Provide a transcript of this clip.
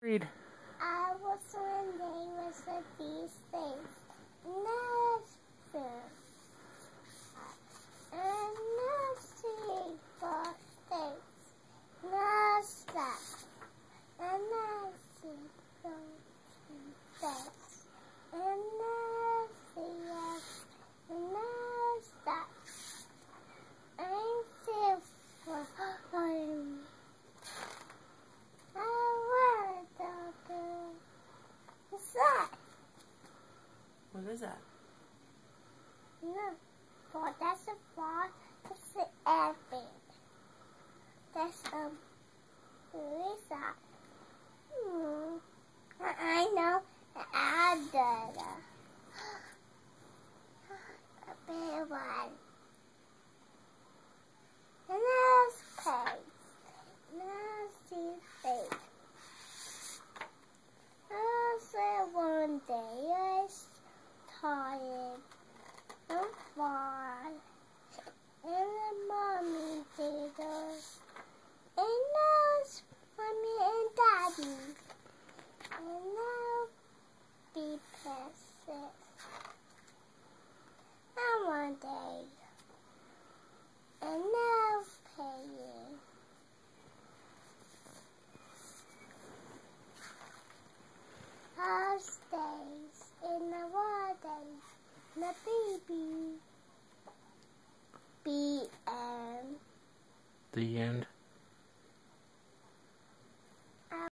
Read. I was they was at these things. Nothing. And nothing things. And nothing else. And no stuff. I'm still for I'm What's that? What is that? No. Well, that's a ball. That's an airplane. That's um. Who is that? Hmm. I know. I did. A big one. And that's page. That's his face. I said one day I was tired and far. And mommy did us. And it's mommy and daddy. And now be princess. The baby. B M. The end.